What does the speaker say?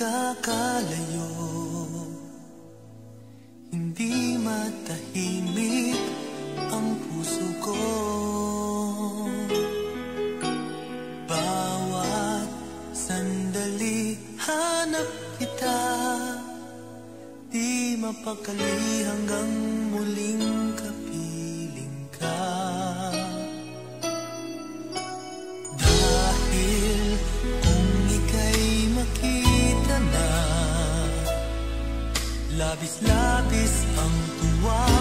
nagkakalayo Hindi matahimik ang puso ko. Bawat sandali hanap kita. Di mapakali hanggang Labis-labis ang nadal